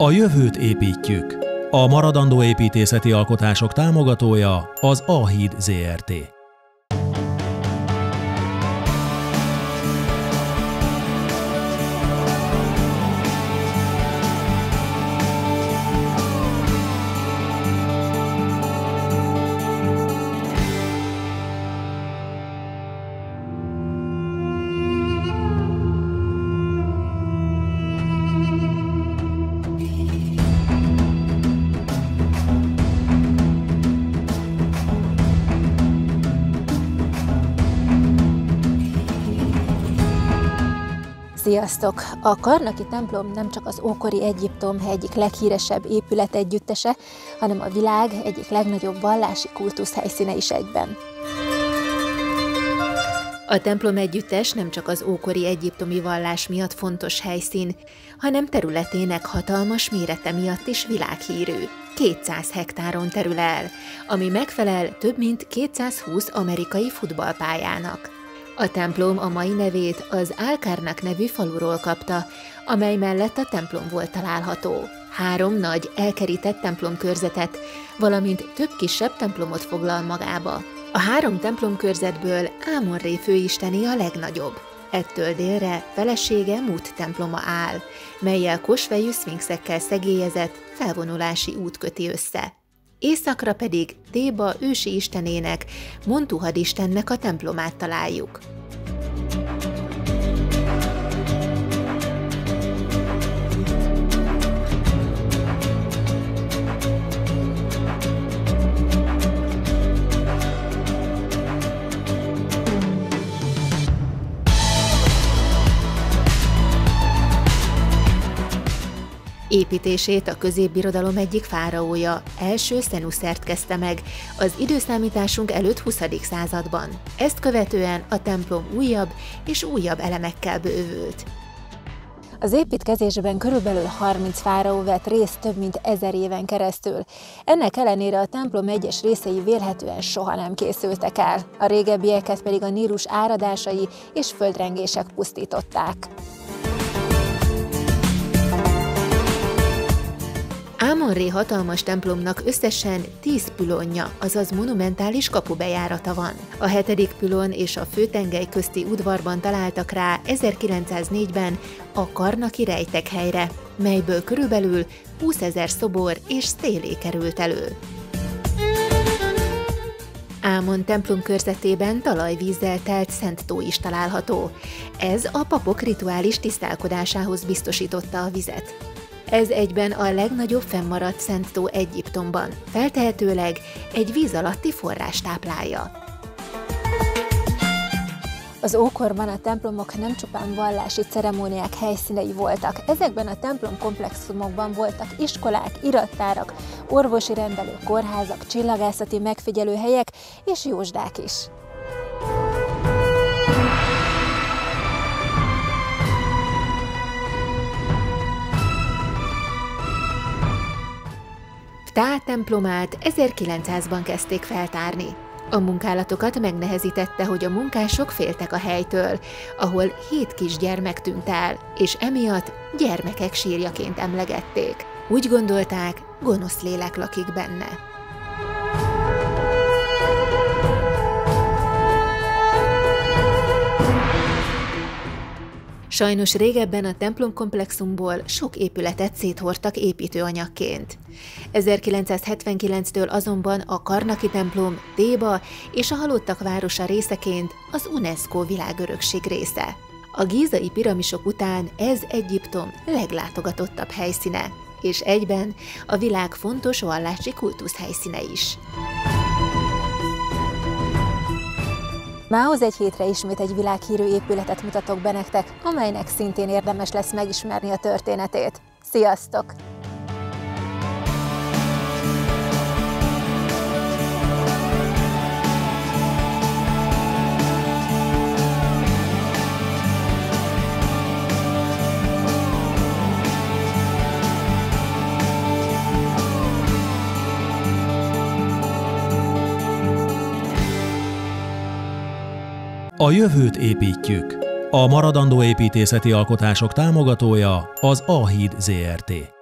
A jövőt építjük. A maradandó építészeti alkotások támogatója az Ahíd ZRT. Sziasztok! A Karnaki templom nem csak az ókori Egyiptom egyik leghíresebb épület együttese, hanem a világ egyik legnagyobb vallási kultusz helyszíne is egyben. A templom együttes nem csak az ókori egyiptomi vallás miatt fontos helyszín, hanem területének hatalmas mérete miatt is világhírű. 200 hektáron terül el, ami megfelel több mint 220 amerikai futballpályának. A templom a mai nevét az Álkárnak nevű faluról kapta, amely mellett a templom volt található. Három nagy, elkerített templomkörzetet, valamint több kisebb templomot foglal magába. A három templomkörzetből Ámonré főisteni a legnagyobb. Ettől délre felesége Mut temploma áll, melyel kosvejű szfinxekkel szegélyezett felvonulási út köti össze északra pedig Téba ősi istenének, Montuhad istennek a templomát találjuk. Építését a középbirodalom egyik fáraója, első Szenuszert kezdte meg, az időszámításunk előtt 20. században. Ezt követően a templom újabb és újabb elemekkel bővült. Az építkezésben körülbelül 30 fáraó vett részt több mint ezer éven keresztül. Ennek ellenére a templom egyes részei vélhetően soha nem készültek el, a régebbieket pedig a Nírus áradásai és földrengések pusztították. Ámonré hatalmas templomnak összesen 10 pülonja, azaz monumentális kapubejárata van. A hetedik pülon és a főtengely közti udvarban találtak rá 1904-ben a Karnaki rejtek helyre, melyből körülbelül 20 ezer szobor és szélé került elő. Ámon templom körzetében talajvízzel telt szent tó is található. Ez a papok rituális tisztálkodásához biztosította a vizet. Ez egyben a legnagyobb fennmaradt Szent Egyiptomban, feltehetőleg egy víz alatti forrás táplálja. Az ókorban a templomok nem csupán vallási ceremóniák helyszínei voltak. Ezekben a templom komplexumokban voltak iskolák, irattárak, orvosi rendelő kórházak, csillagászati megfigyelőhelyek és jósdák is. Tá templomát 1900-ban kezdték feltárni. A munkálatokat megnehezítette, hogy a munkások féltek a helytől, ahol hét kisgyermek tűnt el, és emiatt gyermekek sírjaként emlegették. Úgy gondolták, gonosz lélek lakik benne. Sajnos régebben a templomkomplexumból sok épületet széthordtak építőanyagként. 1979-től azonban a Karnaki templom, Téba és a Halottak városa részeként az UNESCO világörökség része. A gízai piramisok után ez Egyiptom leglátogatottabb helyszíne, és egyben a világ fontos vallási kultusz helyszíne is. Mához egy hétre ismét egy világhírű épületet mutatok be nektek, amelynek szintén érdemes lesz megismerni a történetét. Sziasztok! A jövőt építjük. A maradandó építészeti alkotások támogatója az Ahíd ZRT.